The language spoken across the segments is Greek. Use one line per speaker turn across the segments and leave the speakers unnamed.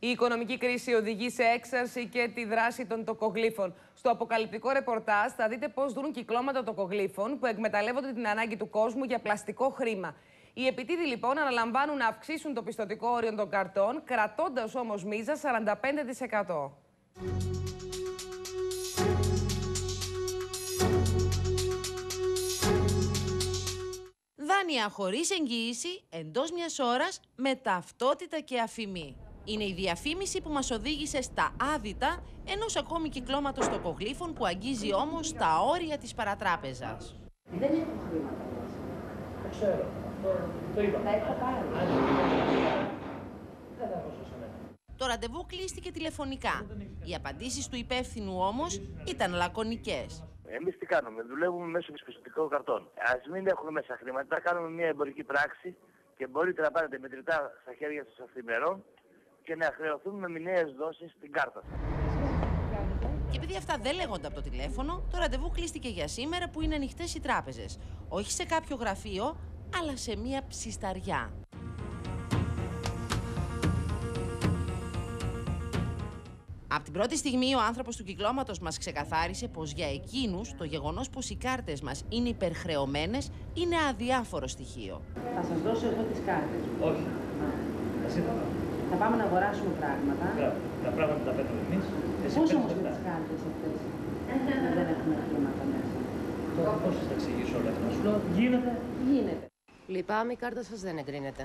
Η οικονομική κρίση οδηγεί σε έξαρση και τη δράση των τοκογλύφων. Στο αποκαλυπτικό ρεπορτάζ θα δείτε πώς δρούν κυκλώματα τοκογλύφων που εκμεταλλεύονται την ανάγκη του κόσμου για πλαστικό χρήμα. Οι επιτίδοι λοιπόν αναλαμβάνουν να αυξήσουν το πιστοτικό όριο των καρτών, κρατώντας όμως μίζα 45%.
Δάνεια χωρίς εγγύηση εντός μιας ώρας με ταυτότητα και αφημί. Είναι η διαφήμιση που μας οδήγησε στα άδυτα ενός ακόμη κυκλώματος τοκογλύφων που αγγίζει όμως τα όρια της παρατράπεζας.
Δεν έχω χρήματα.
Το ξέρω. Το, το είπα.
Τα έχω πάρει.
Δεν θα δώσω σε μένα.
Το ραντεβού κλείστηκε τηλεφωνικά. Οι απαντήσεις του υπεύθυνου όμως ήταν λακωνικές.
Εμείς τι κάνουμε, δουλεύουμε μέσω πιστοτικών καρτών. Α μην έχουμε μέσα χρήματα, κάνουμε μια εμπορική πράξη και μπορείτε να πάρετε μετρητά στα χέρια σας αυθημερών και να χρεωθούν με μηνιαίες δόσεις στην κάρτα σα.
Και επειδή αυτά δεν λέγονται από το τηλέφωνο, το ραντεβού κλείστηκε για σήμερα που είναι ανοιχτές οι τράπεζες. Όχι σε κάποιο γραφείο, αλλά σε μία ψισταριά. Από την πρώτη στιγμή ο άνθρωπος του κυκλώματος μας ξεκαθάρισε πως για εκείνους το γεγονός πως οι κάρτες μας είναι υπερχρεωμένες είναι αδιάφορο στοιχείο.
Θα σας δώσω εγώ τις κάρτες.
Όχι. Εσύ θα πάω.
Θα πάμε να αγοράσουμε πράγματα.
Μπράβο. Τα πράγματα τα παίρνουμε εμείς. Εσύ
Πώς
παίρνεις
όμως με
αυτά.
τις κάρτες αυτές; Δεν έχουμε χρήματα μέσα.
Τώρα πώς θα τα εξηγήσω όλα αυτά. Σου; Λέω γίνεται.
Γίνεται.
Λυπάμαι, η κάρτα σας δεν εγκρίνεται.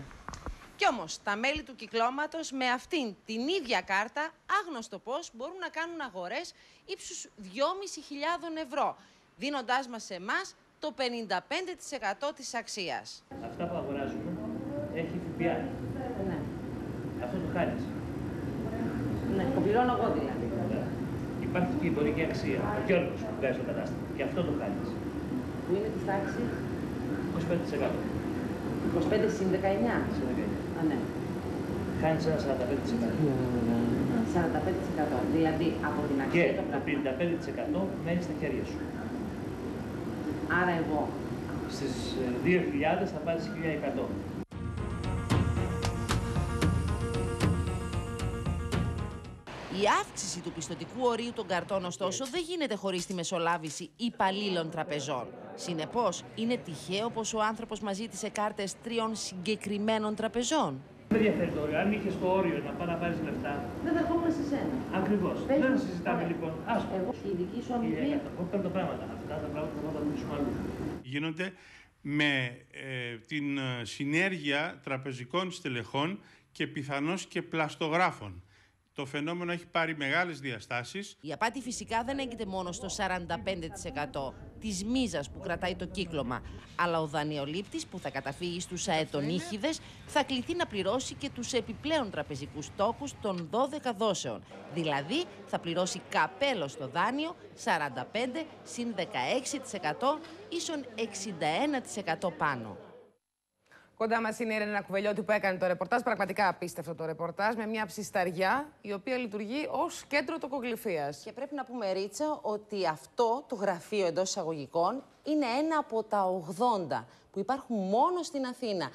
Κι όμως τα μέλη του κυκλώματος με αυτήν την ίδια κάρτα, άγνωστο πώς, μπορούν να κάνουν αγορές ύψους 2.500 ευρώ, δίνοντάς μας σε εμάς το 55% της αξίας.
Αυτά που αγοράζουμε έχει ΦΠΑ.
Ναι.
Αυτό το χάνεις.
Ναι, το πληρώνω εγώ δηλαδή.
Ναι. Υπάρχει και η εμπορική αξία. Ο Γιώργος που βγάζει το κατάστημα. Και αυτό το χάνεις.
Που είναι της τάξης
25%.
25 συν 19.
Σε 19.
Α, ναι.
Χάνεις ένα 45%.
45%. Δηλαδή από την
Και
αξία των
το
πραγμάτων.
55% μένεις στα χέρια σου.
Άρα εγώ.
Στις ε, 2.000 θα πάρεις 1.100.
Η αύξηση του πιστοτικού ορίου των καρτών, ωστόσο, δεν γίνεται χωρί τη μεσολάβηση υπαλλήλων τραπεζών. Συνεπώ, είναι τυχαίο πω ο άνθρωπο μα ζήτησε κάρτε τριών συγκεκριμένων τραπεζών.
Δεν ενδιαφέρει το όριο. Αν είχε το όριο να πάει να πάρει λεφτά.
Δεν δεχόμαστε σε σένα.
Ακριβώ.
Πες
Δεν
μου,
συζητάμε
ωραία.
λοιπόν. Άσο.
Εγώ η δική σου αμοιβή.
Εγώ παίρνω πράγματα. Αυτά τα πράγματα θα τα μιλήσουμε αλλού.
γίνονται με ε, την ε, συνέργεια τραπεζικών στελεχών και πιθανώς και πλαστογράφων. Το φαινόμενο έχει πάρει μεγάλες διαστάσεις.
Η απάτη φυσικά δεν έγκυται μόνο στο 45% της μίζας που κρατάει το κύκλωμα, αλλά ο δανειολήπτης που θα καταφύγει στους αετονίχιδες θα κληθεί να πληρώσει και τους επιπλέον τραπεζικούς τόκους των 12 δόσεων. Δηλαδή θα πληρώσει καπέλο στο δάνειο 45 συν 16% ίσον 61% πάνω.
Κοντά μας είναι η Ρένα Κουβελιώτη που έκανε το ρεπορτάζ. Πραγματικά απίστευτο το ρεπορτάζ με μια ψισταριά η οποία λειτουργεί ως κέντρο τοκογλυφίας.
Και πρέπει να πούμε, Ρίτσα, ότι αυτό το γραφείο εντός εισαγωγικών είναι ένα από τα 80 που υπάρχουν μόνο στην Αθήνα.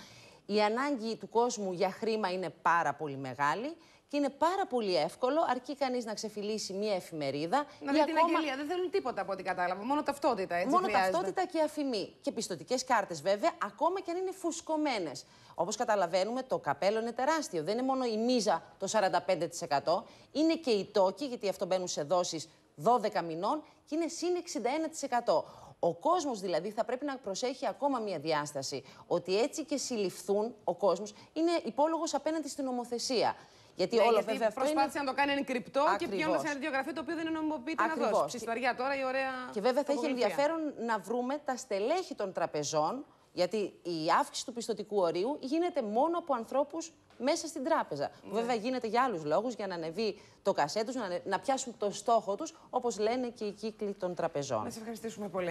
Η ανάγκη του κόσμου για χρήμα είναι πάρα πολύ μεγάλη και είναι πάρα πολύ εύκολο, αρκεί κανείς να ξεφυλίσει μία εφημερίδα
Να
ή
δει την
ακόμα
αγγελία. Δεν θέλουν τίποτα από ό,τι κατάλαβα. Μόνο ταυτότητα έτσι.
μόνο
χρειάζεται.
ταυτότητα και αφημί. Και πιστοτικές κάρτες, βέβαια, ακόμα και αν είναι φουσκωμένες. Όπως καταλαβαίνουμε, το καπέλο είναι τεράστιο. Δεν είναι μόνο η μίζα το 45%, είναι και οι τόκοι, γιατί αυτό μπαίνουν σε δόσεις 12 μηνών και είναι συν 61%. Ο κόσμος δηλαδή θα πρέπει να προσέχει ακόμα μία διάσταση. Ότι έτσι και συλληφθούν ο κόσμος είναι υπόλογος απέναντι στην νομοθεσία. Γιατί
Ναι,
όλο
γιατί
βέβαια αυτό είναι.
προσπάθησε να το κάνει κρυπτό και
Ακριβώς.
πηγαίνοντα σε ένα ιδιογραφείο το οποίο δεν είναι νομιμοποιείται να
Ακριβώς.
δώσει. Ψισταριά τώρα η ωραία.
Και βέβαια θα έχει
τοκογλυφία.
ενδιαφέρον να βρούμε τα στελέχη των τραπεζών, γιατί η αύξηση του πιστοτικού ορίου γίνεται μόνο από ανθρώπους μέσα στην τράπεζα. Που βέβαια γίνεται για άλλους λόγους, για να ανεβεί το κασέ τους, να, ανε- να πιάσουν το στόχο τους, όπως λένε και οι κύκλοι των τραπεζών.
Να σε ευχαριστήσουμε πολύ.